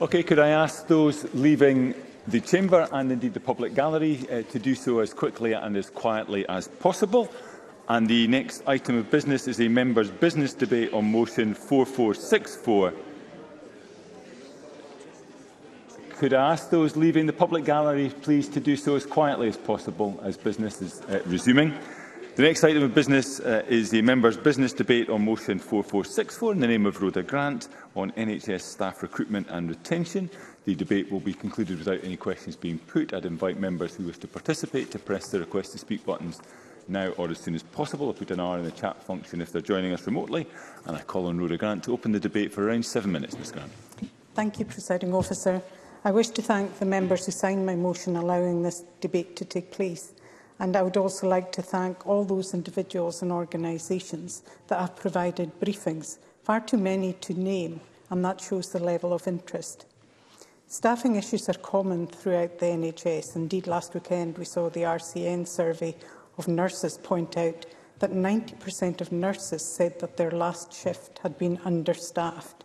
Okay, could I ask those leaving the chamber and indeed the public gallery uh, to do so as quickly and as quietly as possible? And the next item of business is a members' business debate on motion 4464. Could I ask those leaving the public gallery please to do so as quietly as possible as business is uh, resuming? The next item of business uh, is the members' business debate on motion 4464 in the name of Rhoda Grant on NHS staff recruitment and retention. The debate will be concluded without any questions being put. I'd invite members who wish to participate to press the request to speak buttons now or as soon as possible. I'll put an R in the chat function if they're joining us remotely. And I call on Rhoda Grant to open the debate for around seven minutes. Ms Grant. Thank you, Presiding Officer. I wish to thank the members who signed my motion allowing this debate to take place. And I would also like to thank all those individuals and organisations that have provided briefings, far too many to name, and that shows the level of interest. Staffing issues are common throughout the NHS. Indeed, last weekend we saw the RCN survey of nurses point out that 90% of nurses said that their last shift had been understaffed.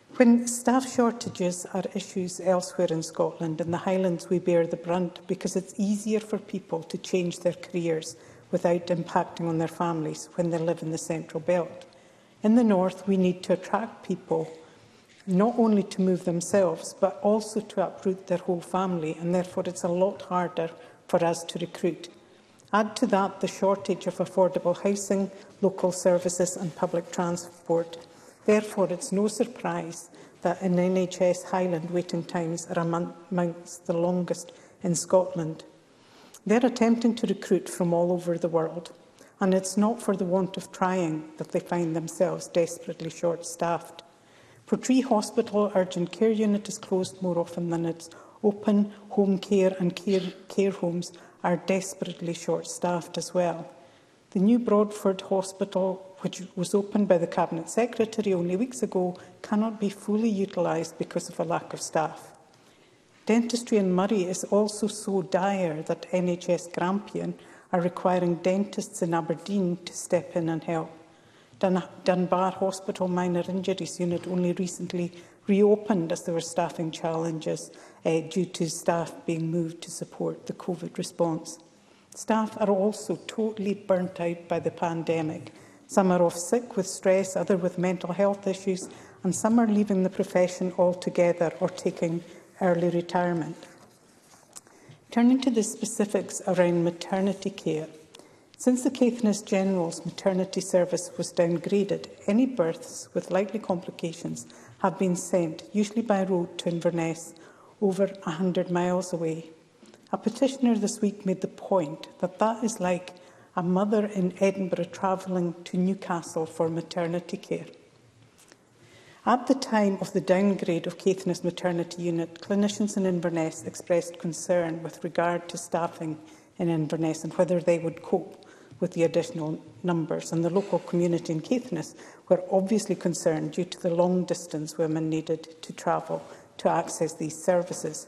When staff shortages are issues elsewhere in Scotland, in the Highlands we bear the brunt because it's easier for people to change their careers without impacting on their families when they live in the central belt. In the north, we need to attract people not only to move themselves, but also to uproot their whole family, and therefore it's a lot harder for us to recruit. Add to that the shortage of affordable housing, local services and public transport. Therefore, it's no surprise that in NHS Highland waiting times are amongst the longest in Scotland. They're attempting to recruit from all over the world, and it's not for the want of trying that they find themselves desperately short-staffed. Portree Hospital Urgent Care Unit is closed more often than it's open. Home care and care, care homes are desperately short-staffed as well. The new Broadford Hospital, which was opened by the Cabinet Secretary only weeks ago, cannot be fully utilised because of a lack of staff. Dentistry in Murray is also so dire that NHS Grampian are requiring dentists in Aberdeen to step in and help. Dun Dunbar Hospital Minor Injuries Unit only recently reopened as there were staffing challenges uh, due to staff being moved to support the COVID response. Staff are also totally burnt out by the pandemic. Some are off sick with stress, others with mental health issues, and some are leaving the profession altogether or taking early retirement. Turning to the specifics around maternity care, Since the Caithness General's maternity service was downgraded, any births with likely complications have been sent, usually by road to Inverness, over 100 miles away. A petitioner this week made the point that that is like a mother in Edinburgh travelling to Newcastle for maternity care. At the time of the downgrade of Caithness Maternity Unit, clinicians in Inverness expressed concern with regard to staffing in Inverness and whether they would cope with the additional numbers. And the local community in Caithness were obviously concerned due to the long distance women needed to travel to access these services.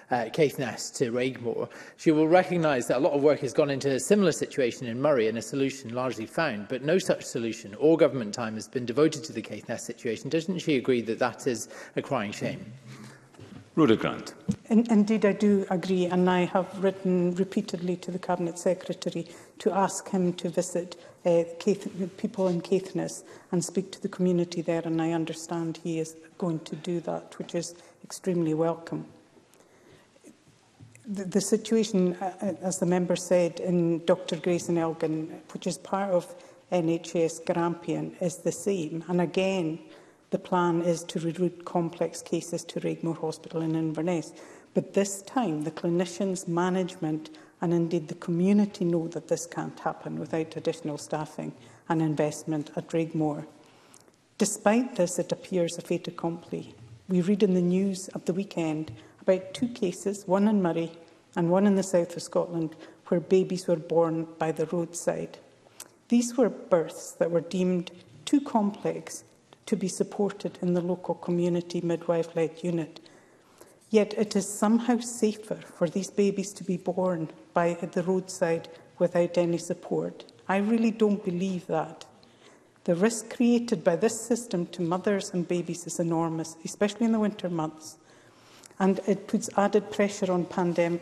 uh, Caithness to Raigmore. She will recognise that a lot of work has gone into a similar situation in Murray and a solution largely found, but no such solution or government time has been devoted to the Caithness situation. Doesn't she agree that that is a crying shame? Rhoda Grant. In, indeed, I do agree, and I have written repeatedly to the Cabinet Secretary to ask him to visit uh, Caith people in Caithness and speak to the community there. And I understand he is going to do that, which is extremely welcome. The, the situation, uh, uh as the member said, in Dr Grace and Elgin, which is part of NHS Grampian, is the same. And again, the plan is to reroute complex cases to Regmore Hospital in Inverness. But this time, the clinicians' management and indeed the community know that this can't happen without additional staffing and investment at Rigmore. Despite this, it appears a fait accompli. We read in the news of the weekend about two cases, one in Murray and one in the south of Scotland, where babies were born by the roadside. These were births that were deemed too complex to be supported in the local community midwife-led unit Yet it is somehow safer for these babies to be born by the roadside without any support. I really don't believe that. The risk created by this system to mothers and babies is enormous, especially in the winter months. And it puts added pressure on um,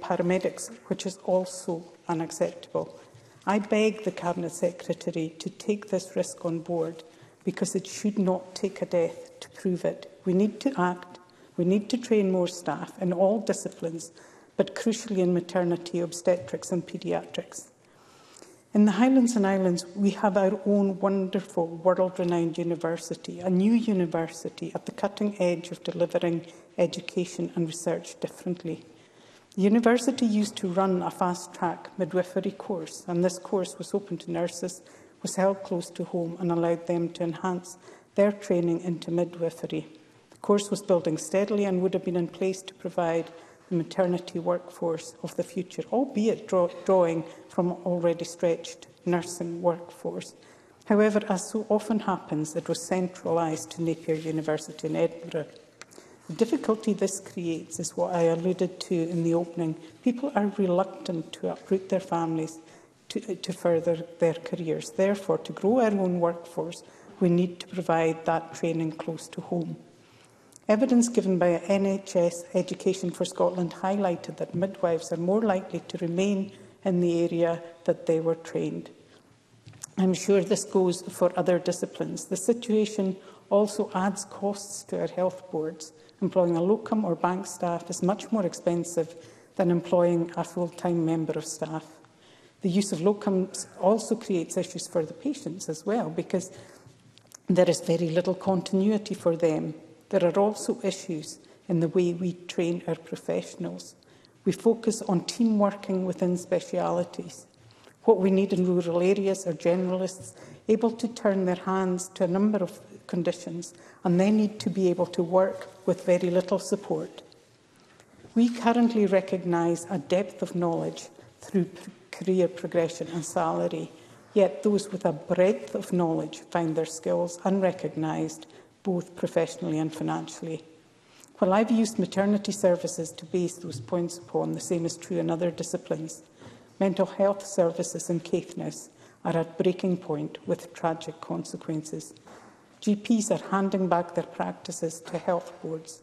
paramedics, which is also unacceptable. I beg the Cabinet Secretary to take this risk on board because it should not take a death to prove it. We need to act We need to train more staff in all disciplines, but crucially in maternity, obstetrics and paediatrics. In the Highlands and Islands, we have our own wonderful world-renowned university, a new university at the cutting edge of delivering education and research differently. The university used to run a fast-track midwifery course, and this course was open to nurses, was held close to home and allowed them to enhance their training into midwifery course was building steadily and would have been in place to provide the maternity workforce of the future, albeit draw drawing from already stretched nursing workforce. However, as so often happens, it was centralised to Napier University in Edinburgh. The difficulty this creates is what I alluded to in the opening. People are reluctant to uproot their families to, to further their careers. Therefore, to grow our own workforce, we need to provide that training close to home. Evidence given by NHS Education for Scotland highlighted that midwives are more likely to remain in the area that they were trained. I'm sure this goes for other disciplines. The situation also adds costs to our health boards. Employing a locum or bank staff is much more expensive than employing a full-time member of staff. The use of locums also creates issues for the patients as well because there is very little continuity for them there are also issues in the way we train our professionals. We focus on team working within specialities. What we need in rural areas are generalists able to turn their hands to a number of conditions and they need to be able to work with very little support. We currently recognise a depth of knowledge through career progression and salary, yet those with a breadth of knowledge find their skills unrecognised both professionally and financially. While I've used maternity services to base those points upon, the same is true in other disciplines. Mental health services and Caithness are at breaking point with tragic consequences. GPs are handing back their practices to health boards.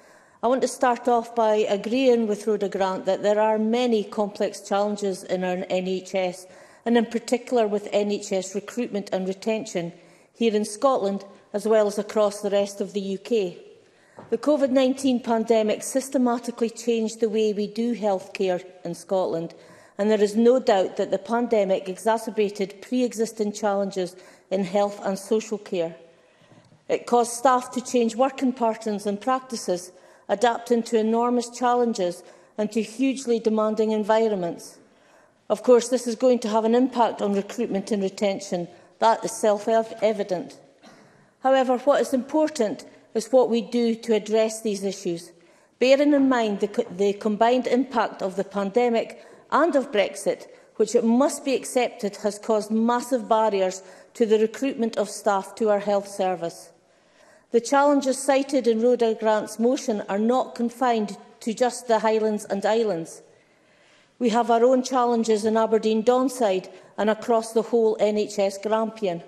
I want to start off by agreeing with Rhoda Grant that there are many complex challenges in our NHS and in particular with NHS recruitment and retention here in Scotland as well as across the rest of the UK. The COVID-19 pandemic systematically changed the way we do healthcare in Scotland, and there is no doubt that the pandemic exacerbated pre-existing challenges in health and social care. It caused staff to change working patterns and practices, adapting to enormous challenges and to hugely demanding environments. Of course, this is going to have an impact on recruitment and retention. That is self-evident. However, what is important is what we do to address these issues, bearing in mind the, the combined impact of the pandemic and of Brexit, which it must be accepted has caused massive barriers to the recruitment of staff to our health service. The challenges cited in Rhoda Grant's motion are not confined to just the Highlands and Islands. We have our own challenges in Aberdeen Donside and across the whole NHS Grampian.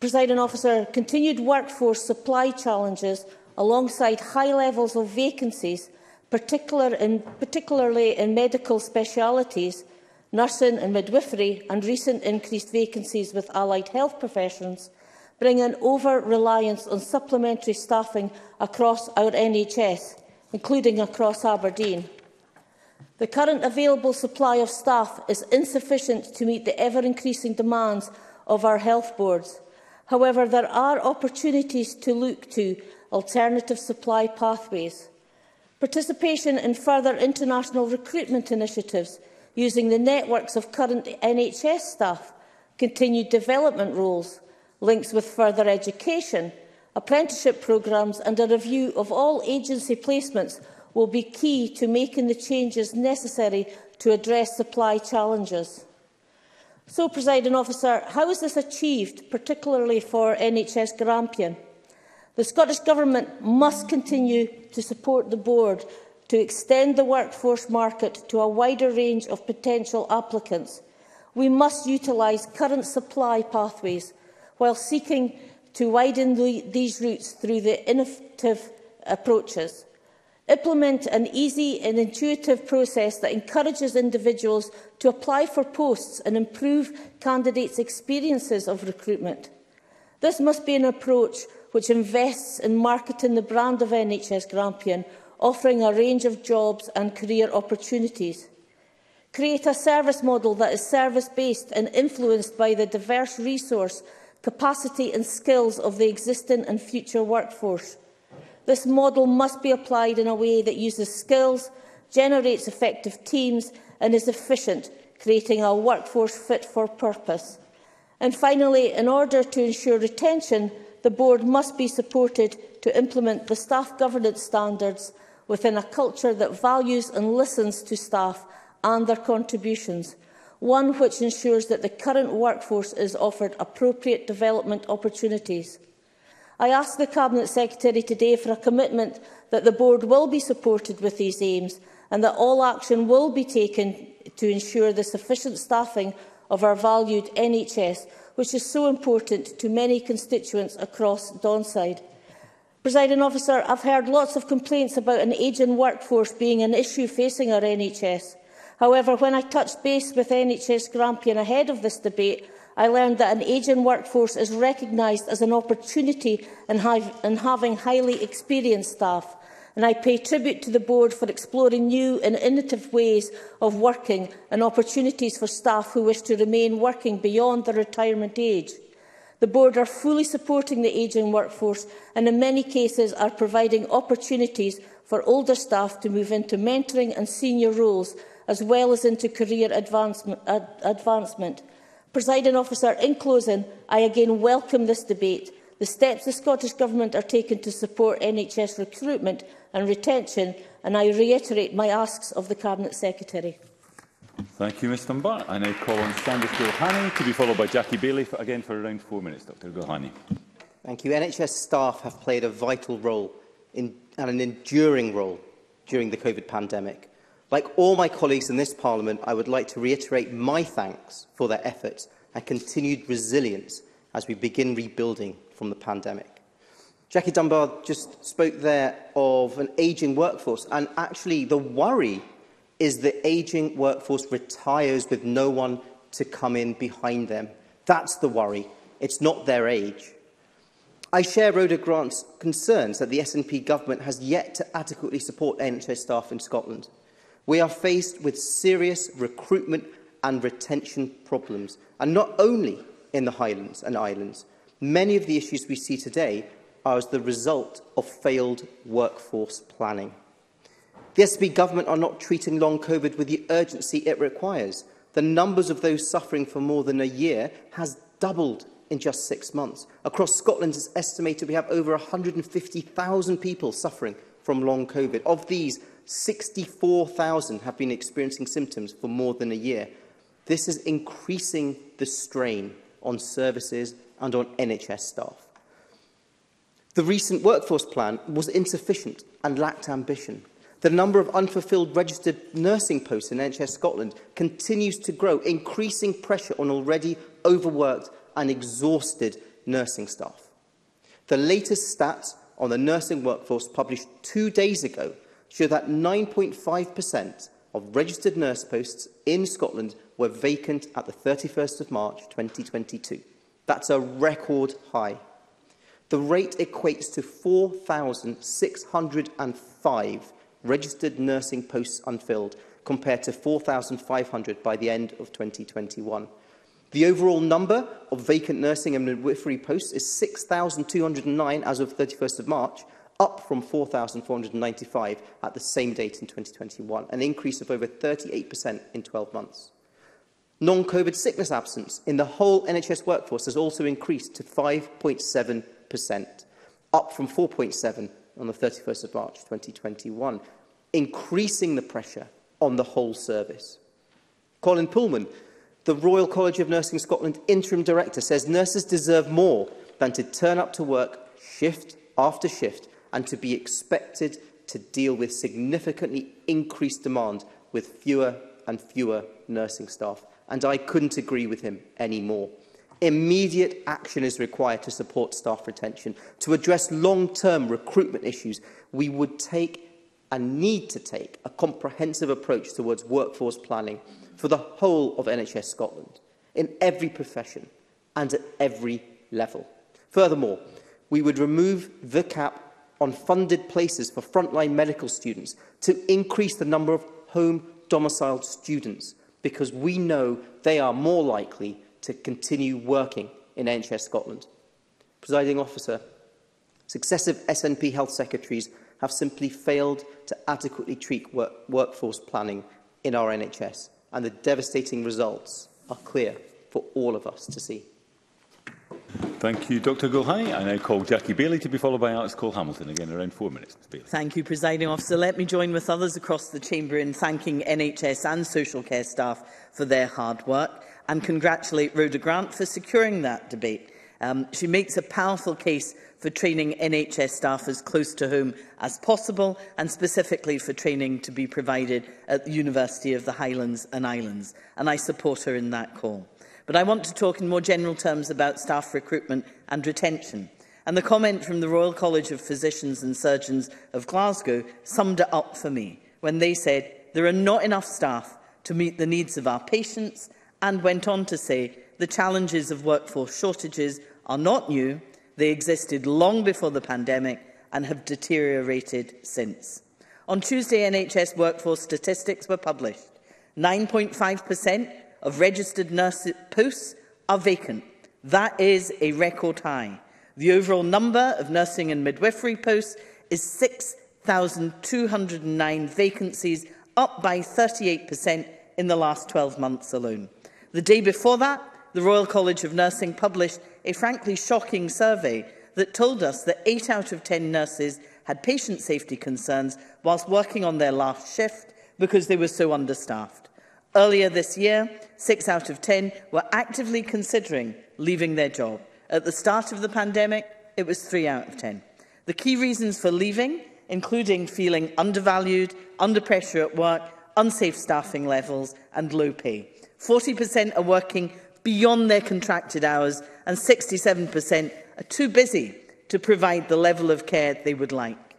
Presiding officer, continued workforce supply challenges alongside high levels of vacancies, particular in, particularly in medical specialities, nursing and midwifery, and recent increased vacancies with allied health professions, bring an over-reliance on supplementary staffing across our NHS, including across Aberdeen. The current available supply of staff is insufficient to meet the ever-increasing demands of our health boards. However, there are opportunities to look to alternative supply pathways. Participation in further international recruitment initiatives using the networks of current NHS staff, continued development roles, links with further education, apprenticeship programmes and a review of all agency placements will be key to making the changes necessary to address supply challenges. So, presiding officer, how is this achieved, particularly for NHS Grampian? The Scottish Government must continue to support the board to extend the workforce market to a wider range of potential applicants. We must utilise current supply pathways while seeking to widen the, these routes through the innovative approaches. Implement an easy and intuitive process that encourages individuals to apply for posts and improve candidates' experiences of recruitment. This must be an approach which invests in marketing the brand of NHS Grampian, offering a range of jobs and career opportunities. Create a service model that is service-based and influenced by the diverse resource, capacity and skills of the existing and future workforce. This model must be applied in a way that uses skills, generates effective teams and is efficient, creating a workforce fit for purpose. And finally, in order to ensure retention, the board must be supported to implement the staff governance standards within a culture that values and listens to staff and their contributions, one which ensures that the current workforce is offered appropriate development opportunities. I asked the Cabinet Secretary today for a commitment that the Board will be supported with these aims and that all action will be taken to ensure the sufficient staffing of our valued NHS, which is so important to many constituents across Donside. Presiding officer, I've heard lots of complaints about an ageing workforce being an issue facing our NHS. However, when I touched base with NHS Grampian ahead of this debate, I learned that an ageing workforce is recognised as an opportunity in, ha in having highly experienced staff, and I pay tribute to the board for exploring new and innovative ways of working and opportunities for staff who wish to remain working beyond their retirement age. The board are fully supporting the ageing workforce and in many cases are providing opportunities for older staff to move into mentoring and senior roles as well as into career advancement. advancement. Presiding officer, in closing, I again welcome this debate. The steps the Scottish Government are taking to support NHS recruitment and retention, and I reiterate my asks of the Cabinet Secretary. Thank you, Ms Dunbar. I now call on Sandra Gilhani to be followed by Jackie Bailey, for, again for around four minutes. Dr Gilhani. Thank you. NHS staff have played a vital role in, and an enduring role during the COVID pandemic. Like all my colleagues in this Parliament, I would like to reiterate my thanks for their efforts and continued resilience as we begin rebuilding from the pandemic. Jackie Dunbar just spoke there of an ageing workforce, and actually the worry is the ageing workforce retires with no one to come in behind them. That's the worry. It's not their age. I share Rhoda Grant's concerns that the SNP government has yet to adequately support NHS staff in Scotland we are faced with serious recruitment and retention problems, and not only in the Highlands and Islands. Many of the issues we see today are as the result of failed workforce planning. The SB government are not treating long COVID with the urgency it requires. The numbers of those suffering for more than a year has doubled in just six months. Across Scotland, it's estimated we have over 150,000 people suffering from long COVID. Of these, 64,000 have been experiencing symptoms for more than a year. This is increasing the strain on services and on NHS staff. The recent workforce plan was insufficient and lacked ambition. The number of unfulfilled registered nursing posts in NHS Scotland continues to grow, increasing pressure on already overworked and exhausted nursing staff. The latest stats on the nursing workforce published two days ago show that 9.5% of registered nurse posts in Scotland were vacant at the 31st of March 2022. That's a record high. The rate equates to 4,605 registered nursing posts unfilled, compared to 4,500 by the end of 2021. The overall number of vacant nursing and midwifery posts is 6,209 as of 31st of March, up from 4,495 at the same date in 2021, an increase of over 38% in 12 months. Non-COVID sickness absence in the whole NHS workforce has also increased to 5.7%, up from 4.7 on the 31st of March 2021, increasing the pressure on the whole service. Colin Pullman, the Royal College of Nursing Scotland interim director, says nurses deserve more than to turn up to work shift after shift and to be expected to deal with significantly increased demand with fewer and fewer nursing staff. And I couldn't agree with him any more. Immediate action is required to support staff retention. To address long-term recruitment issues, we would take and need to take a comprehensive approach towards workforce planning for the whole of NHS Scotland, in every profession and at every level. Furthermore, we would remove the cap on funded places for frontline medical students to increase the number of home domiciled students because we know they are more likely to continue working in NHS Scotland. Presiding officer, successive SNP health secretaries have simply failed to adequately treat work workforce planning in our NHS and the devastating results are clear for all of us to see. Thank you, Dr Gulhani. I now call Jackie Bailey to be followed by Alex Cole-Hamilton, again around four minutes. Thank you, Presiding Officer. Let me join with others across the Chamber in thanking NHS and social care staff for their hard work and congratulate Rhoda Grant for securing that debate. Um, she makes a powerful case for training NHS staff as close to home as possible and specifically for training to be provided at the University of the Highlands and Islands. And I support her in that call. But I want to talk in more general terms about staff recruitment and retention. And the comment from the Royal College of Physicians and Surgeons of Glasgow summed it up for me when they said, there are not enough staff to meet the needs of our patients and went on to say, the challenges of workforce shortages are not new, they existed long before the pandemic and have deteriorated since. On Tuesday, NHS workforce statistics were published. 9.5% of registered nurse posts are vacant. That is a record high. The overall number of nursing and midwifery posts is 6,209 vacancies, up by 38% in the last 12 months alone. The day before that, the Royal College of Nursing published a frankly shocking survey that told us that 8 out of 10 nurses had patient safety concerns whilst working on their last shift because they were so understaffed. Earlier this year, six out of 10 were actively considering leaving their job. At the start of the pandemic, it was three out of 10. The key reasons for leaving, including feeling undervalued, under pressure at work, unsafe staffing levels and low pay. 40% are working beyond their contracted hours and 67% are too busy to provide the level of care they would like.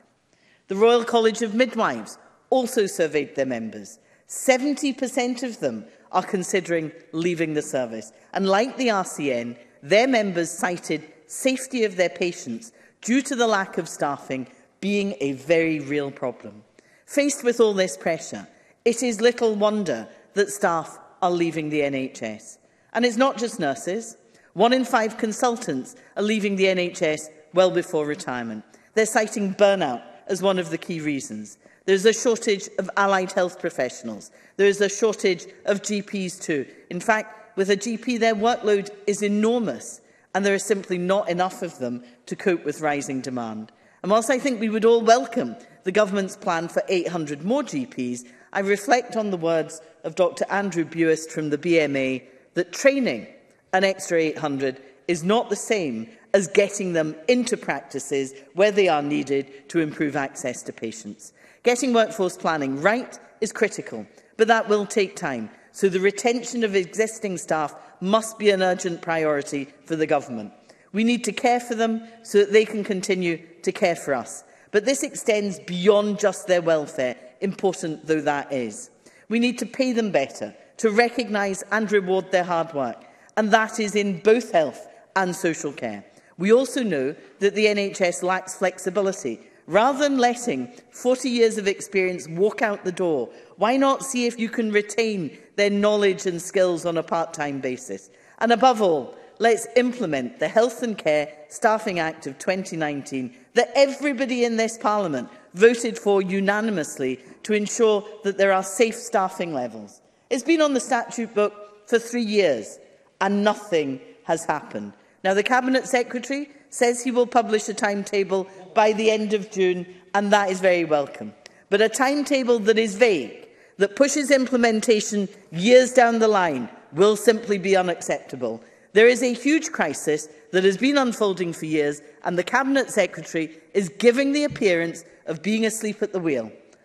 The Royal College of Midwives also surveyed their members. 70% of them are considering leaving the service. And like the RCN, their members cited safety of their patients due to the lack of staffing being a very real problem. Faced with all this pressure, it is little wonder that staff are leaving the NHS. And it's not just nurses. One in five consultants are leaving the NHS well before retirement. They're citing burnout as one of the key reasons. There is a shortage of allied health professionals. There is a shortage of GPs too. In fact, with a GP, their workload is enormous and there are simply not enough of them to cope with rising demand. And whilst I think we would all welcome the government's plan for 800 more GPs, I reflect on the words of Dr Andrew Buist from the BMA that training an extra 800 is not the same as getting them into practices where they are needed to improve access to patients. Getting workforce planning right is critical, but that will take time, so the retention of existing staff must be an urgent priority for the Government. We need to care for them so that they can continue to care for us. But this extends beyond just their welfare, important though that is. We need to pay them better, to recognise and reward their hard work, and that is in both health and social care. We also know that the NHS lacks flexibility Rather than letting 40 years of experience walk out the door, why not see if you can retain their knowledge and skills on a part-time basis? And above all, let's implement the Health and Care Staffing Act of 2019 that everybody in this Parliament voted for unanimously to ensure that there are safe staffing levels. It's been on the statute book for three years and nothing has happened. Now, the Cabinet Secretary says he will publish a timetable by the end of June, and that is very welcome. But a timetable that is vague, that pushes implementation years down the line, will simply be unacceptable. There is a huge crisis that has been unfolding for years, and the Cabinet Secretary is giving the appearance of being asleep at the wheel.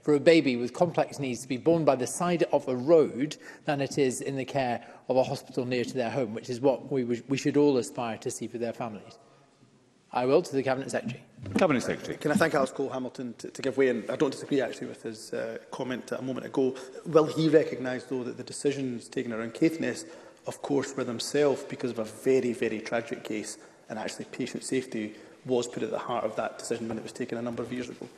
for a baby with complex needs to be born by the side of a road than it is in the care of a hospital near to their home, which is what we, we should all aspire to see for their families. I will to the Cabinet Secretary. Cabinet Secretary. Can I thank Alice Cole Hamilton to, to give way? And I don't disagree actually with his uh, comment a moment ago. Will he recognise though that the decisions taken around Caithness, of course, were themselves because of a very, very tragic case, and actually patient safety was put at the heart of that decision when it was taken a number of years ago.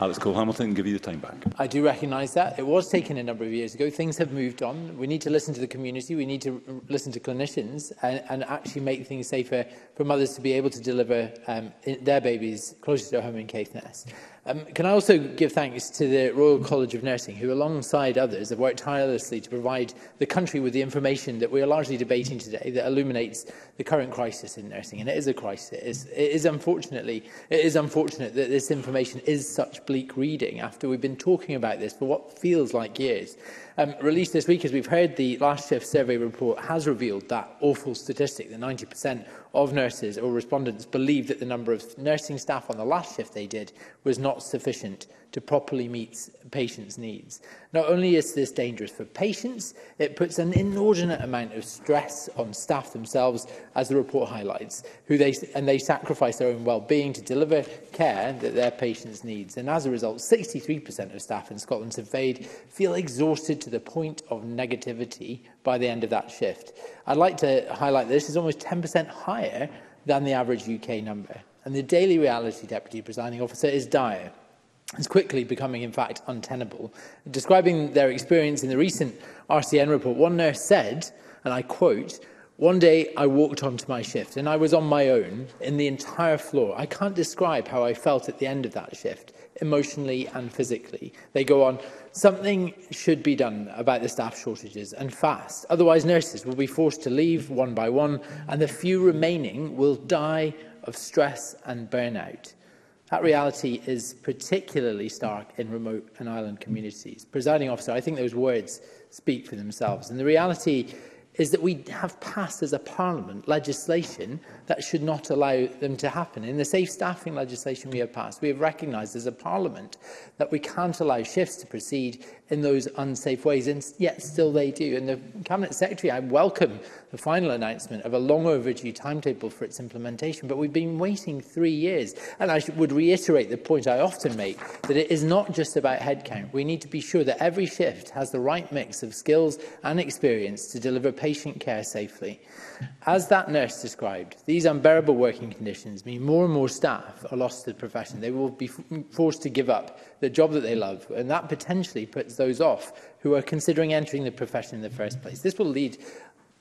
Alex Cole Hamilton, give you the time back. I do recognise that. It was taken a number of years ago. Things have moved on. We need to listen to the community. We need to listen to clinicians and, and actually make things safer for mothers to be able to deliver um, their babies closer to home in Caithness. Um, can I also give thanks to the Royal College of Nursing, who alongside others have worked tirelessly to provide the country with the information that we are largely debating today that illuminates the current crisis in nursing. And it is a crisis. It is, it is unfortunately, it is unfortunate that this information is such bleak reading after we've been talking about this for what feels like years. Um, released this week, as we've heard, the last shift survey report has revealed that awful statistic that 90% of nurses or respondents believed that the number of nursing staff on the last shift they did was not sufficient to properly meet patients' needs. Not only is this dangerous for patients, it puts an inordinate amount of stress on staff themselves, as the report highlights, who they, and they sacrifice their own well-being to deliver care that their patients' needs. And as a result, 63% of staff in Scotland surveyed feel exhausted to the point of negativity by the end of that shift. I'd like to highlight this is almost 10% higher than the average UK number. And the daily reality, Deputy Presiding Officer, is dire is quickly becoming, in fact, untenable. Describing their experience in the recent RCN report, one nurse said, and I quote, one day I walked onto my shift and I was on my own in the entire floor. I can't describe how I felt at the end of that shift, emotionally and physically. They go on, something should be done about the staff shortages and fast. Otherwise, nurses will be forced to leave one by one and the few remaining will die of stress and burnout. That reality is particularly stark in remote and island communities. Presiding officer, I think those words speak for themselves. And the reality is that we have passed as a parliament legislation That should not allow them to happen. In the safe staffing legislation we have passed, we have recognised as a parliament that we can't allow shifts to proceed in those unsafe ways, and yet still they do. And the Cabinet Secretary, I welcome the final announcement of a long overdue timetable for its implementation, but we've been waiting three years. And I would reiterate the point I often make, that it is not just about headcount. We need to be sure that every shift has the right mix of skills and experience to deliver patient care safely. As that nurse described, these these unbearable working conditions mean more and more staff are lost to the profession. They will be forced to give up the job that they love, and that potentially puts those off who are considering entering the profession in the first place. This will lead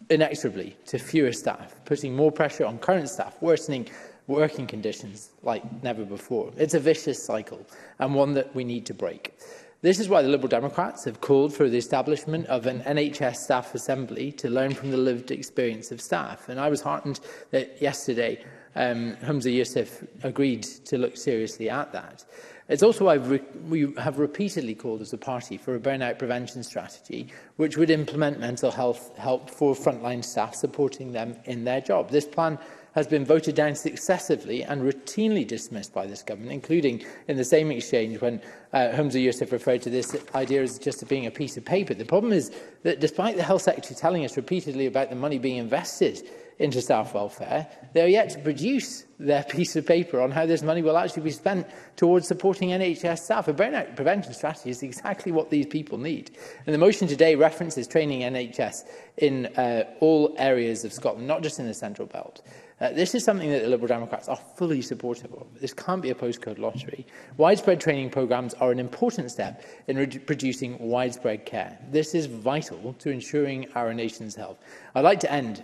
inexorably to fewer staff, putting more pressure on current staff, worsening working conditions like never before. It's a vicious cycle and one that we need to break. This is why the Liberal Democrats have called for the establishment of an NHS staff assembly to learn from the lived experience of staff. And I was heartened that yesterday um, Humza Youssef agreed to look seriously at that. It's also why we have repeatedly called as a party for a burnout prevention strategy, which would implement mental health help for frontline staff supporting them in their job. This plan has been voted down successively and routinely dismissed by this government, including in the same exchange when uh, Humza Yusuf referred to this idea as just being a piece of paper. The problem is that despite the Health Secretary telling us repeatedly about the money being invested into staff welfare, they are yet to produce their piece of paper on how this money will actually be spent towards supporting NHS staff. A burnout prevention strategy is exactly what these people need. And the motion today references training NHS in uh, all areas of Scotland, not just in the Central Belt. Uh, this is something that the Liberal Democrats are fully supportive of. This can't be a postcode lottery. Widespread training programmes are an important step in producing widespread care. This is vital to ensuring our nation's health. I'd like to end,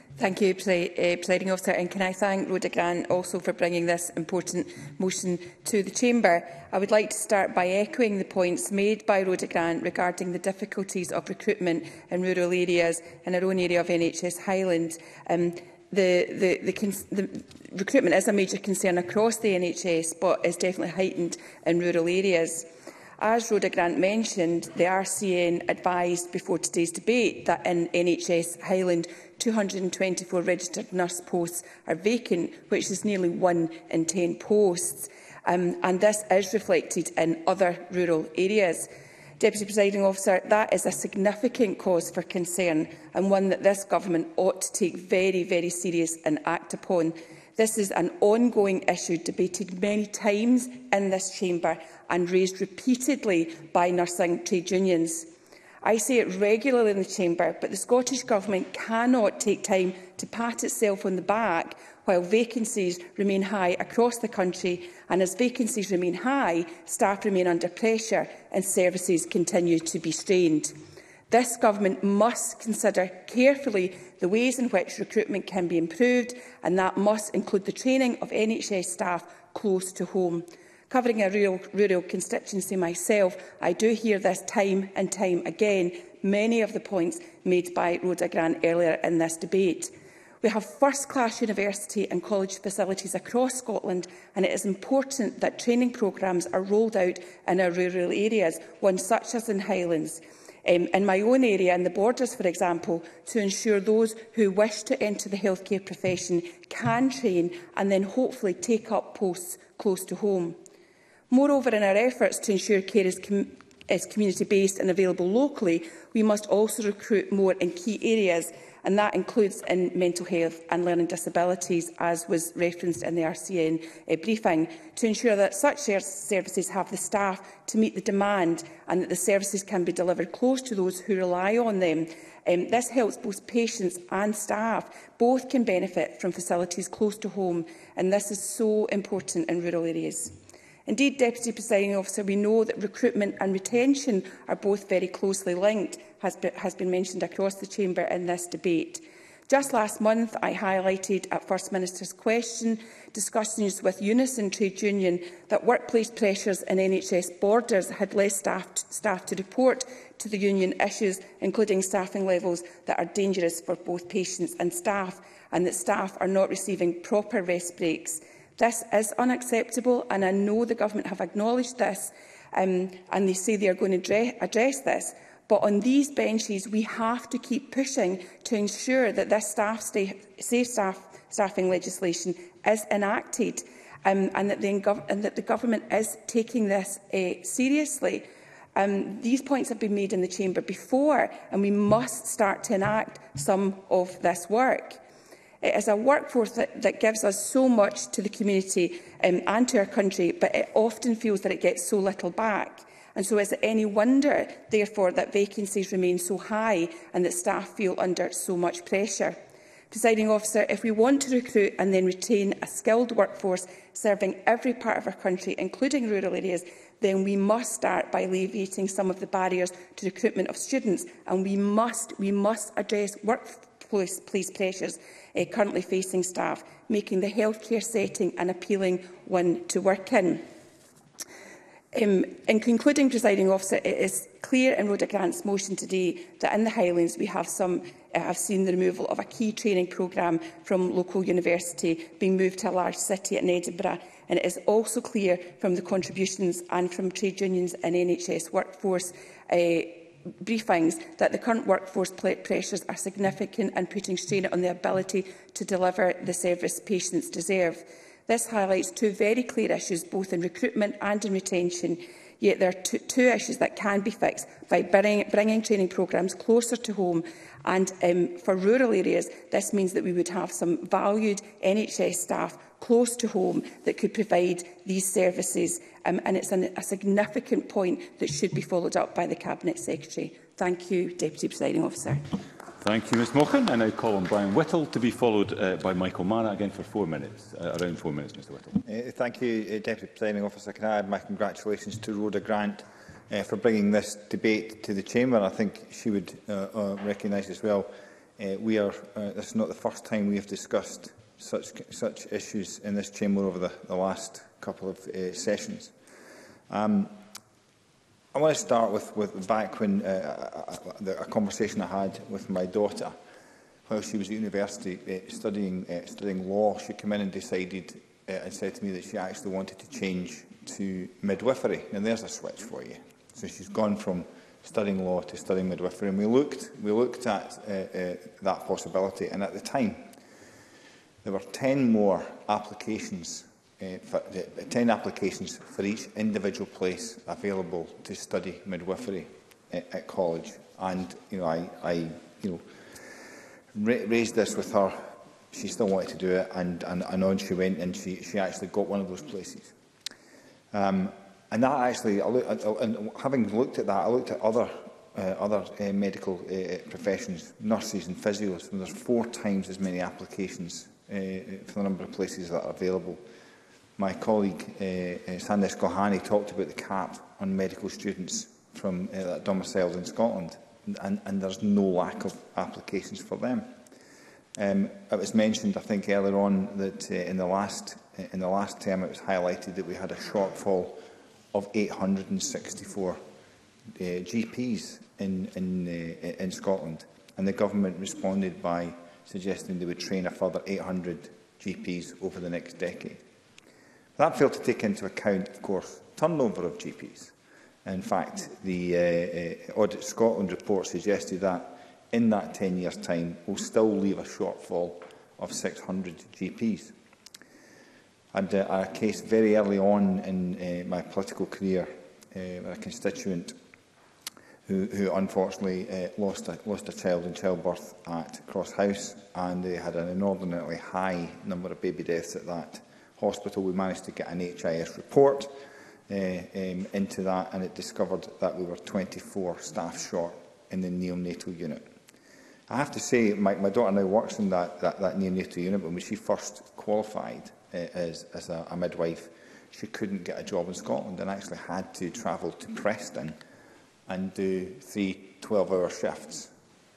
Thank you, uh, Presiding uh, Officer, and can I thank Rhoda Grant also for bringing this important motion to the Chamber. I would like to start by echoing the points made by Rhoda Grant regarding the difficulties of recruitment in rural areas in our own area of NHS Highland. Um, the, the, the, the recruitment is a major concern across the NHS, but is definitely heightened in rural areas. As Rhoda Grant mentioned, the RCN advised before today's debate that in NHS Highland 224 registered nurse posts are vacant, which is nearly one in 10 posts. Um, and this is reflected in other rural areas. Deputy Presiding Officer, that is a significant cause for concern and one that this government ought to take very, very serious and act upon. This is an ongoing issue debated many times in this chamber and raised repeatedly by nursing trade unions. I say it regularly in the chamber, but the Scottish Government cannot take time to pat itself on the back while vacancies remain high across the country and as vacancies remain high, staff remain under pressure and services continue to be strained. This government must consider carefully the ways in which recruitment can be improved and that must include the training of NHS staff close to home. Covering a rural, rural constituency myself, I do hear this time and time again, many of the points made by Rhoda Grant earlier in this debate. We have first-class university and college facilities across Scotland, and it is important that training programmes are rolled out in our rural areas, one such as in Highlands. Um, in my own area, in the Borders, for example, to ensure those who wish to enter the healthcare profession can train and then hopefully take up posts close to home. Moreover, in our efforts to ensure care is com is community-based and available locally, we must also recruit more in key areas and that includes in mental health and learning disabilities, as was referenced in the RCN uh, eh, briefing, to ensure that such services have the staff to meet the demand and that the services can be delivered close to those who rely on them. Um, this helps both patients and staff. Both can benefit from facilities close to home, and this is so important in rural areas. Indeed, Deputy Presiding Officer, we know that recruitment and retention are both very closely linked, has been, has been mentioned across the chamber in this debate. Just last month, I highlighted at First Minister's question discussions with Unison Trade Union that workplace pressures in NHS borders had led staff, staff to report to the union issues, including staffing levels that are dangerous for both patients and staff, and that staff are not receiving proper rest breaks. This is unacceptable, and I know the government have acknowledged this, um, and they say they are going to address this. But on these benches, we have to keep pushing to ensure that this staff stay, safe staff, staffing legislation is enacted um, and, that the, and that the government is taking this uh, seriously. Um, these points have been made in the chamber before, and we must start to enact some of this work. It is a workforce that, that gives us so much to the community um, and to our country, but it often feels that it gets so little back. And so is it any wonder, therefore, that vacancies remain so high and that staff feel under so much pressure? Presiding officer, if we want to recruit and then retain a skilled workforce serving every part of our country, including rural areas, then we must start by alleviating some of the barriers to recruitment of students and we must, we must address workplace pressures uh, currently facing staff, making the healthcare setting an appealing one to work in. Um, in concluding, presiding officer, it is clear in Rhoda Grant's motion today that in the Highlands we have some uh, have seen the removal of a key training programme from local university being moved to a large city in Edinburgh. And it is also clear from the contributions and from trade unions and NHS workforce uh, briefings that the current workforce pressures are significant and putting strain on the ability to deliver the service patients deserve. This highlights two very clear issues, both in recruitment and in retention, yet there are two, two issues that can be fixed by bring, bringing training programmes closer to home and um, for rural areas this means that we would have some valued NHS staff close to home that could provide these services um, and it's an, a significant point that should be followed up by the Cabinet Secretary. Thank you Deputy Presiding Officer. Thank you, Ms Mochan. I now call on Brian Whittle to be followed uh, by Michael Mara again for four minutes, uh, around four minutes, Mr Whittle. Uh, thank you, uh, Deputy Presiding Officer. Can I add my congratulations to Rhoda Grant uh, for bringing this debate to the Chamber? I think she would uh, uh, recognise as well uh, we are, uh, this is not the first time we have discussed such, such issues in this Chamber over the, the last couple of uh, sessions. Um, I want to start with, with back when uh, a, a conversation I had with my daughter while she was at university uh, studying, uh, studying law. She came in and decided uh, and said to me that she actually wanted to change to midwifery. And there's a switch for you. So she's gone from studying law to studying midwifery. And we looked, we looked at uh, uh, that possibility. And at the time, there were 10 more applications Uh, for, uh, 10 applications for each individual place available to study midwifery at, at college. And, you know, I, I you know, ra raised this with her. She still wanted to do it, and, and, and on she went, and she, she actually got one of those places. Um, and that actually, I look, I, I, having looked at that, I looked at other uh, other uh, medical uh, professions, nurses and physios, and there's four times as many applications uh, for the number of places that are available. Uh, my colleague uh, uh Sandesh Gohani talked about the cap on medical students from uh, that in Scotland, and, and there's no lack of applications for them. Um, it was mentioned, I think, earlier on that uh, in the last uh, in the last term it was highlighted that we had a shortfall of 864 uh, GPs in in, uh, in Scotland, and the government responded by suggesting they would train a further 800 GPs over the next decade. That failed to take into account, of course, turnover of GPs. In fact, the uh, uh, Audit Scotland report suggested that in that 10 years' time we'll still leave a shortfall of 600 GPs. I had uh, a case very early on in uh, my political career uh, a constituent who, who unfortunately uh, lost, a, lost a child in childbirth at Cross House and they had an inordinately high number of baby deaths at that hospital, we managed to get an HIS report uh, um, into that and it discovered that we were 24 staff short in the neonatal unit. I have to say, my, my daughter now works in that, that, that neonatal unit, but when she first qualified uh, as, as a, a midwife, she couldn't get a job in Scotland and actually had to travel to Preston and do three 12-hour shifts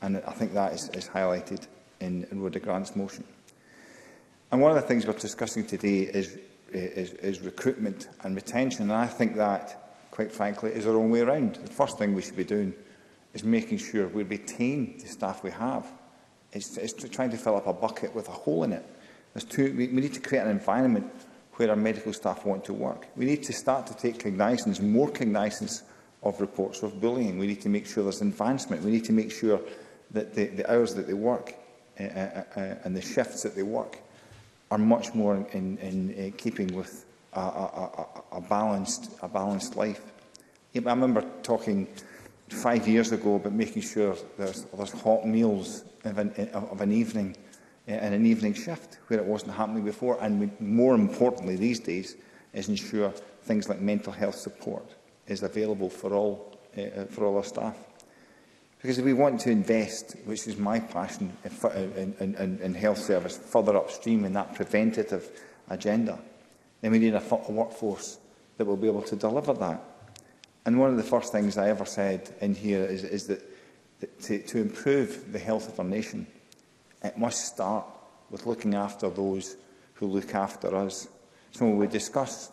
And I think that is, is highlighted in, in Rhoda Grant's motion. And one of the things we're discussing today is, is, is recruitment and retention. And I think that, quite frankly, is our own way around. The first thing we should be doing is making sure we retain the staff we have. It's, it's trying to fill up a bucket with a hole in it. There's two, we, we need to create an environment where our medical staff want to work. We need to start to take cognizance, more cognizance of reports of bullying. We need to make sure there's advancement. We need to make sure that the, the hours that they work uh, uh, uh, and the shifts that they work are much more in, in, in uh, keeping with a, a, a, a, balanced, a balanced life. I remember talking five years ago about making sure there's, there's hot meals of an, of an evening uh, in an evening shift where it wasn't happening before. And we, more importantly these days is ensure things like mental health support is available for all, uh, uh for all our staff. Because if we want to invest, which is my passion, in, in, in, in health service, further upstream in that preventative agenda, then we need a, a workforce that will be able to deliver that. And one of the first things I ever said in here is, is that, that to, to improve the health of our nation, it must start with looking after those who look after us. So when we discuss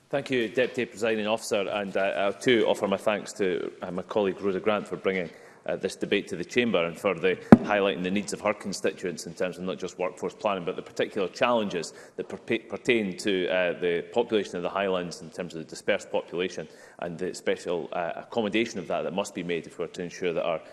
Thank you, Deputy Presiding Officer, and uh, I'll too offer my thanks to uh, my colleague Rhoda Grant for bringing uh, this debate to the Chamber and for the, highlighting the needs of her constituents in terms of not just workforce planning, but the particular challenges that pertain to uh, the population of the Highlands in terms of the dispersed population and the special uh, accommodation of that that must be made if are to ensure that our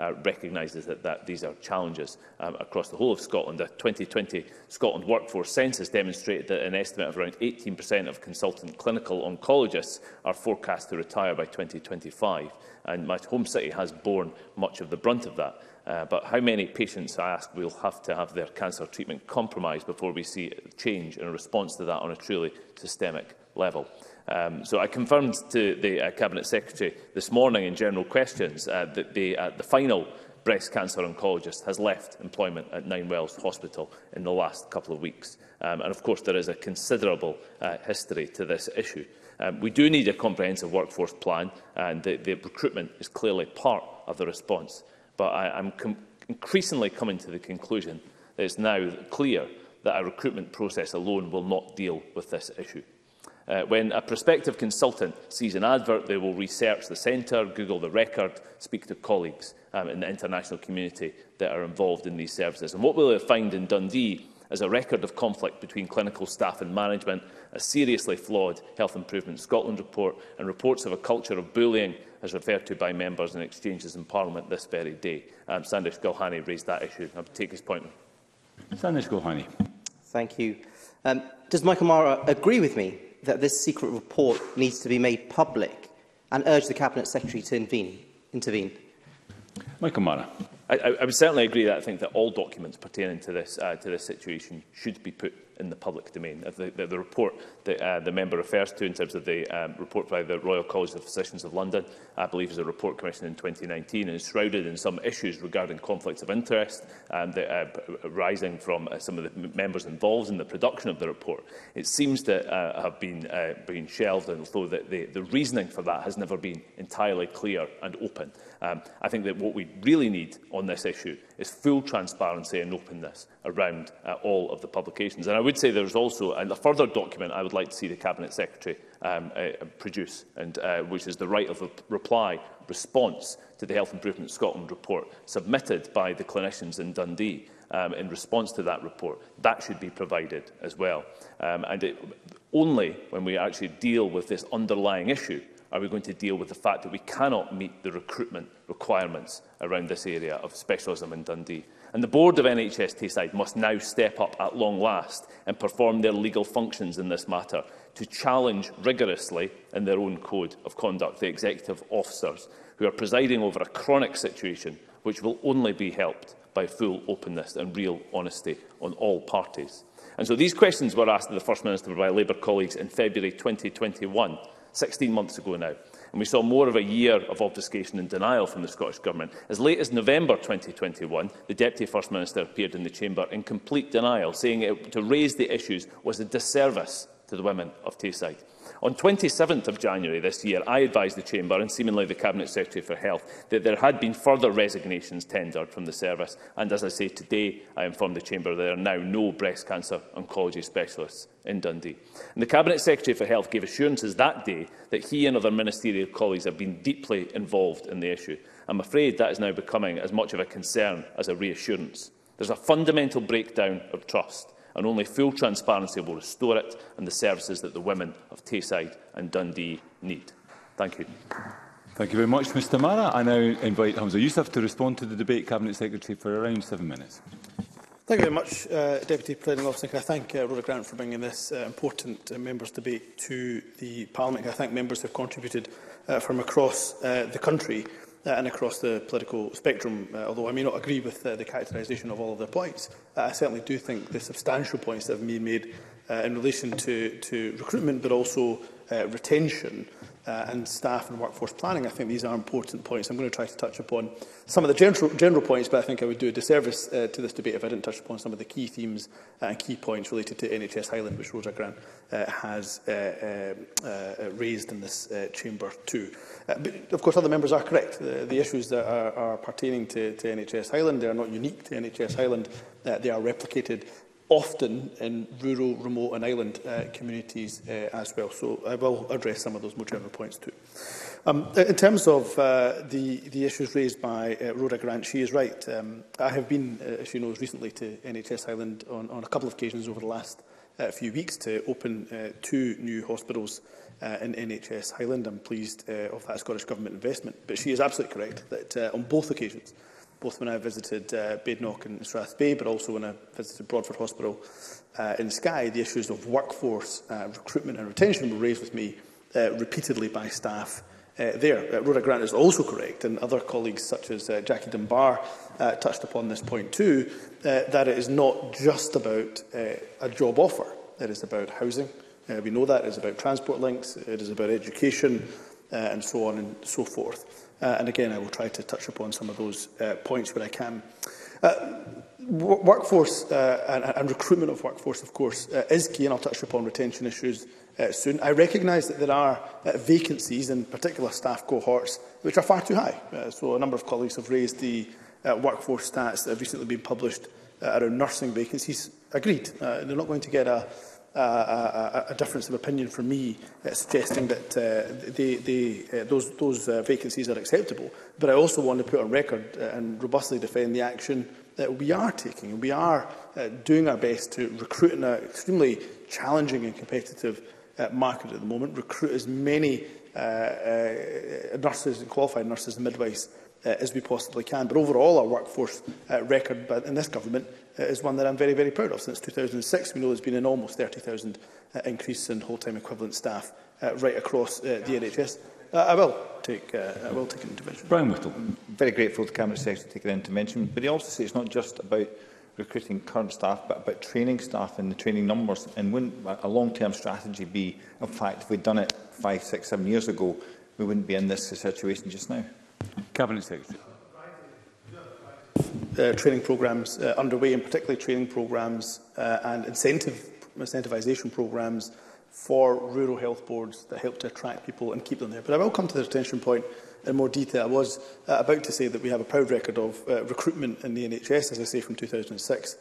uh, recognises that, that these are challenges um, across the whole of Scotland. The 2020 Scotland Workforce Census demonstrated that an estimate of around 18% of consultant clinical oncologists are forecast to retire by 2025 and my home city has borne much of the brunt of that. Uh, but how many patients, I ask, will have to have their cancer treatment compromised before we see change in response to that on a truly systemic level? Um, so I confirmed to the uh, Cabinet Secretary this morning in general questions uh, that the, uh, the final breast cancer oncologist has left employment at Nine Wells Hospital in the last couple of weeks. Um, and of course, there is a considerable uh, history to this issue. Um, we do need a comprehensive workforce plan, and the, the recruitment is clearly part of the response. But I, am com increasingly coming to the conclusion that it's now clear that a recruitment process alone will not deal with this issue. Uh, when a prospective consultant sees an advert, they will research the centre, Google the record, speak to colleagues um, in the international community that are involved in these services. And what will they find in Dundee as a record of conflict between clinical staff and management, a seriously flawed Health Improvement Scotland report and reports of a culture of bullying as referred to by members in exchanges in Parliament this very day. Um, Sandesh Gulhani raised that issue. I'll take his point. Sandesh Gulhani. Thank you. Um, does Michael Mara agree with me that this secret report needs to be made public and urge the Cabinet Secretary to intervene? intervene? Michael Mara. I, I would certainly agree that I think that all documents pertaining to this, uh, to this situation should be put in the public domain. The, the, the report that uh, the member refers to in terms of the um, report by the Royal College of Physicians of London, I believe is a report commissioned in 2019 and is shrouded in some issues regarding conflicts of interest um, that, uh, uh arising from uh, some of the members involved in the production of the report. It seems to uh, have been, uh, been shelved, although the, the, the reasoning for that has never been entirely clear and open. Um, I think that what we really need on this issue is full transparency and openness around uh, all of the publications. And I would say there's also a further document I would like to see the Cabinet Secretary um, uh, produce, and, uh, which is the right of a reply response to the Health Improvement Scotland report submitted by the clinicians in Dundee um, in response to that report. That should be provided as well. Um, and it, only when we actually deal with this underlying issue are we going to deal with the fact that we cannot meet the recruitment requirements around this area of specialism in Dundee? And the board of NHS Tayside must now step up at long last and perform their legal functions in this matter to challenge rigorously in their own code of conduct the executive officers who are presiding over a chronic situation which will only be helped by full openness and real honesty on all parties. And so these questions were asked to the First Minister by Labour colleagues in February 2021 16 months ago now. And we saw more of a year of obfuscation and denial from the Scottish Government. As late as November 2021, the Deputy First Minister appeared in the Chamber in complete denial, saying it, to raise the issues was a disservice to the women of Tayside. On 27th of January this year, I advised the Chamber and seemingly the Cabinet Secretary for Health that there had been further resignations tendered from the service and, as I say today, I informed the Chamber there are now no breast cancer oncology specialists in Dundee. And the Cabinet Secretary for Health gave assurances that day that he and other ministerial colleagues have been deeply involved in the issue. I'm afraid that is now becoming as much of a concern as a reassurance. There's a fundamental breakdown of trust and only full transparency will restore it and the services that the women of Tayside and Dundee need. Thank you. Thank you very much, Mr Mara. I now invite Hamza Youssef to respond to the debate, Cabinet Secretary, for around seven minutes. Thank you very much, uh, Deputy Presiding Officer. I thank uh, Rhoda Grant for bringing this uh, important uh, members' debate to the Parliament? I thank members who have contributed uh, from across uh, the country uh, and across the political spectrum, uh, although I may not agree with uh, the characterisation of all of their points, uh, I certainly do think the substantial points that have been made uh, in relation to, to recruitment but also uh, retention uh, and staff and workforce planning. I think these are important points. I'm going to try to touch upon some of the general, general points, but I think I would do a disservice uh, to this debate if I didn't touch upon some of the key themes uh, and key points related to NHS Highland, which Rosa Grant uh, has uh, uh, uh, raised in this uh, chamber too. Uh, but of course, other members are correct. The, the issues that are, are pertaining to, to NHS Highland they are not unique to NHS Highland. Uh, they are replicated often in rural, remote and island uh, communities uh, as well. So I will address some of those more general points too. Um, in terms of uh, the, the issues raised by uh, Rhoda Grant, she is right. Um, I have been, uh, as she knows, recently to NHS Island on, on a couple of occasions over the last uh, few weeks to open uh, two new hospitals uh, in NHS Highland. I'm pleased uh, of that Scottish Government investment. But she is absolutely correct that uh, on both occasions, uh, both when I visited uh, Badenoch and Strathbay, but also when I visited Broadford Hospital uh, in Skye, the issues of workforce uh, recruitment and retention were raised with me uh, repeatedly by staff uh, there. Uh, Rhoda Grant is also correct, and other colleagues such as uh, Jackie Dunbar uh, touched upon this point too, uh, that it is not just about uh, a job offer. It is about housing. Uh, we know that. It is about transport links. It is about education uh, and so on and so forth. Uh, and again, I will try to touch upon some of those uh, points where I can. Uh, workforce uh, and, and recruitment of workforce, of course, uh, is key, and I'll touch upon retention issues uh, soon. I recognise that there are uh, vacancies in particular staff cohorts which are far too high. Uh, so a number of colleagues have raised the uh, workforce stats that have recently been published uh, around nursing vacancies. Agreed. Uh, they're not going to get a a, a, a difference of opinion from me uh, suggesting that uh, they, they, uh, those, those uh, vacancies are acceptable. But I also want to put on record uh, and robustly defend the action that we are taking. We are uh, doing our best to recruit in an extremely challenging and competitive uh, market at the moment, recruit as many uh, uh, nurses and qualified nurses and midwives uh, as we possibly can. But overall, our workforce uh, record in this government uh, is one that I'm very, very proud of. Since 2006, we know there's been an almost 30,000 uh, increase in whole-time equivalent staff uh, right across uh, the NHS. Uh, I will take uh, I will take an intervention. Brian Whittle. I'm very grateful to Cabinet Secretary take an intervention, but he also says it's not just about recruiting current staff, but about training staff and the training numbers. And wouldn't a long-term strategy be, in fact, if we'd done it five, six, seven years ago, we wouldn't be in this situation just now? Cabinet Secretary uh, training programmes uh, underway, and particularly training programmes uh, and incentive incentivisation programmes for rural health boards that help to attract people and keep them there. But I will come to the retention point in more detail. I was uh, about to say that we have a proud record of uh, recruitment in the NHS, as I say, from 2006.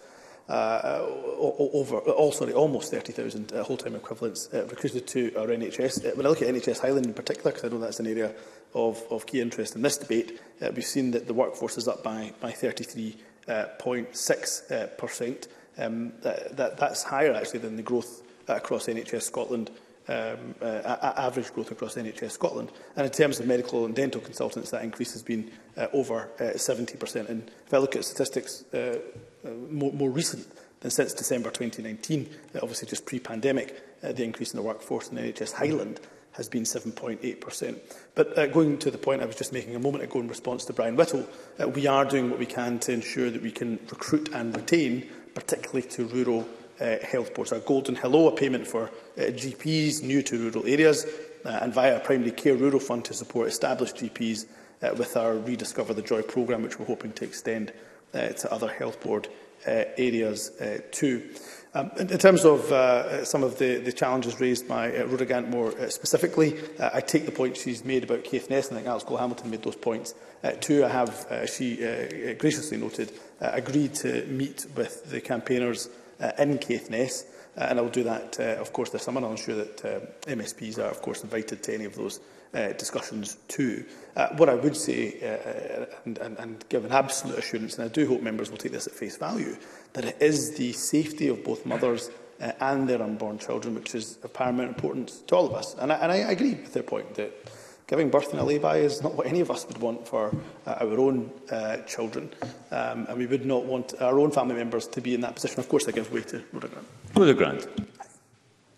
Uh, uh, over, oh, sorry, almost 30,000 uh, whole-time equivalents uh, recruited to uh, our NHS. Uh, when I look at NHS Highland in particular, because I know that's an area of, of key interest in this debate, uh, we've seen that the workforce is up by, by 33.6%. Uh, uh, um, that, that's higher, actually, than the growth across NHS Scotland um, uh, average growth across NHS Scotland. And in terms of medical and dental consultants, that increase has been uh, over uh, 70%. And if I look at statistics uh, uh, more, more recent than since December 2019, uh, obviously just pre-pandemic, uh, the increase in the workforce in NHS Highland has been 7.8%. But uh, going to the point I was just making a moment ago in response to Brian Whittle, uh, we are doing what we can to ensure that we can recruit and retain, particularly to rural uh, health boards. A Golden Hello, a payment for uh, GPs new to rural areas, uh, and via a primary care rural fund to support established GPs uh, with our Rediscover the Joy programme, which we're hoping to extend uh, to other health board uh, areas uh, too. Um, in, in terms of uh, some of the, the challenges raised by uh, Rhoda Gant more uh, specifically, uh, I take the points she's made about KFNS, and I think Alex Cole Hamilton made those points uh, too. I have, uh, she uh, graciously noted, uh, agreed to meet with the campaigners uh, in Caithness. Uh, and I'll do that, uh, of course, this summer. I'll ensure that uh, MSPs are, of course, invited to any of those uh, discussions too. Uh, what I would say, uh, uh, and, and, and give an absolute assurance, and I do hope members will take this at face value, that it is the safety of both mothers uh, and their unborn children, which is of paramount importance to all of us. And I, and I agree with their point that giving birth in a lay-by is not what any of us would want for uh, our own uh, children. Um, and we would not want our own family members to be in that position. Of course, I give way to Rhoda Grant. Rhoda Grant.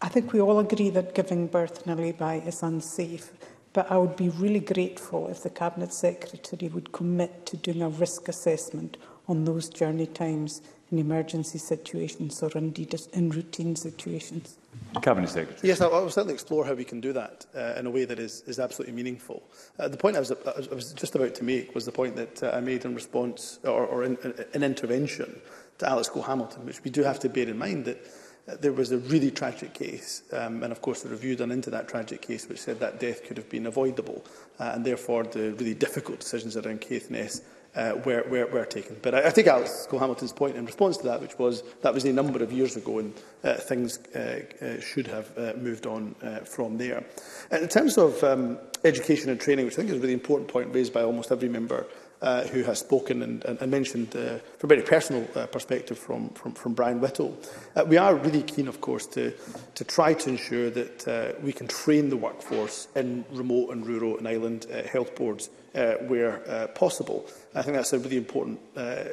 I think we all agree that giving birth in a lay-by is unsafe. But I would be really grateful if the Cabinet Secretary would commit to doing a risk assessment on those journey times in emergency situations or indeed in routine situations. Cabinet Secretary. Yes, I'll, I'll certainly explore how we can do that uh, in a way that is, is absolutely meaningful. Uh, the point I was, I was just about to make was the point that uh, I made in response or, or in, in intervention to Alex Cole-Hamilton, which we do have to bear in mind that uh, there was a really tragic case, um, and of course the review done into that tragic case which said that death could have been avoidable, uh, and therefore the really difficult decisions around Caithness uh, were, were, were taken. But I, I think Alex Cole-Hamilton's point in response to that, which was that was a number of years ago and uh, things uh, uh, should have uh, moved on uh, from there. And in terms of um, education and training, which I think is a really important point raised by almost every member uh, who has spoken and, and, and mentioned uh, a very personal uh, perspective from, from, from Brian Whittle, uh, we are really keen, of course, to, to try to ensure that uh, we can train the workforce in remote and rural and island uh, health boards uh, where uh, possible. I think that's a really important uh,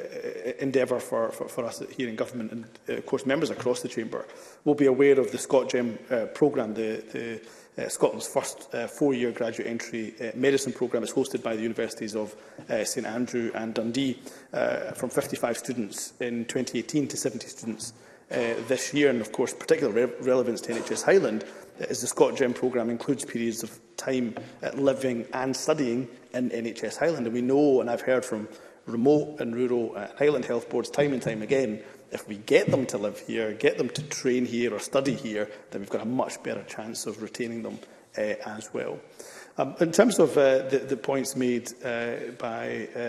endeavour for, for, for us here in government and, uh, of course, members across the chamber will be aware of the ScotGem uh, programme, the, the uh, Scotland's first uh, four-year graduate entry uh, medicine programme. It's hosted by the universities of uh, St Andrew and Dundee uh, from 50 55 students in 2018 to 70 students uh, this year. And of course, particular re relevance to NHS Highland is the ScotGem programme includes periods of time at uh, living and studying in NHS Highland. And we know, and I've heard from remote and rural uh, Highland health boards time and time again, if we get them to live here, get them to train here or study here, then we've got a much better chance of retaining them uh, as well. Um, in terms of uh, the, the points made uh, by uh,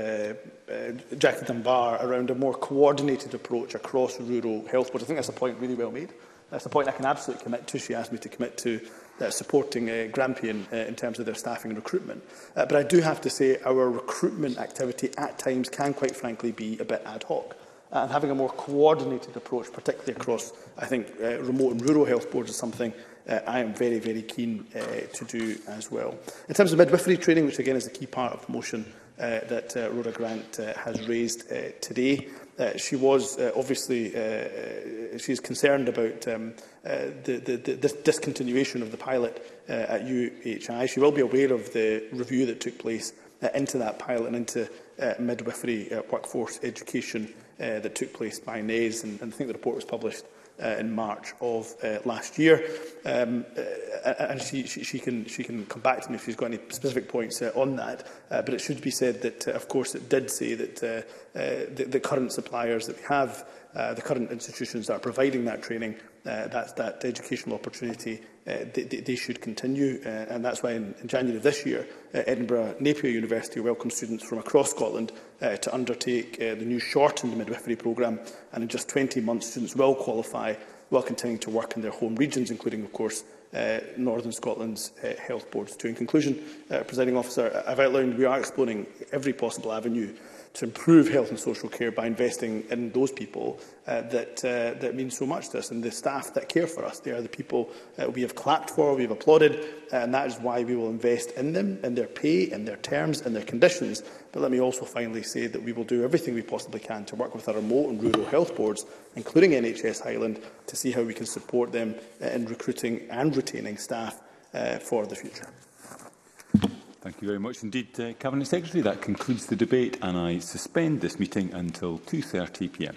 uh, Jackie Dunbar around a more coordinated approach across rural health boards, I think that's a point really well made. That's a point I can absolutely commit to. She asked me to commit to uh, supporting uh, Grampian uh, in terms of their staffing and recruitment. Uh, but I do have to say our recruitment activity at times can quite frankly be a bit ad hoc. and having a more coordinated approach, particularly across, I think, uh, remote and rural health boards is something uh, I am very, very keen uh, to do as well. In terms of midwifery training, which again is a key part of the motion uh, that uh, Rhoda Grant uh, has raised uh, today, uh, she was uh, obviously uh, uh she is concerned about um, uh, the, the, the discontinuation of the pilot uh, at UHI. She will be aware of the review that took place uh, into that pilot and into uh, midwifery uh, workforce education uh, that took place by NAES, and, and I think the report was published uh, in March of uh, last year. Um, uh, and she, she, she, can, she can come back to me if she's got any specific points uh, on that. Uh, but it should be said that, uh, of course, it did say that uh, uh, the, the current suppliers that we have, uh, the current institutions that are providing that training, uh, that, that educational opportunity, uh, they, they should continue. Uh, and that's why in, in January of this year, uh, Edinburgh Napier University welcomed students from across Scotland uh, to undertake uh, the new shortened midwifery programme. And in just 20 months, students will qualify while continuing to work in their home regions, including, of course, uh, Northern Scotland's uh, health boards To In conclusion, uh, Presiding Officer, I've outlined we are exploring every possible avenue to improve health and social care by investing in those people uh, that, uh, that means so much to us. And the staff that care for us, they are the people that uh, we have clapped for, we have applauded, uh, and that is why we will invest in them, in their pay, in their terms, in their conditions. But let me also finally say that we will do everything we possibly can to work with our remote and rural health boards, including NHS Highland, to see how we can support them uh, in recruiting and retaining staff uh, for the future. Thank you very much indeed, uh, Cabinet Secretary. That concludes the debate and I suspend this meeting until 2.30pm.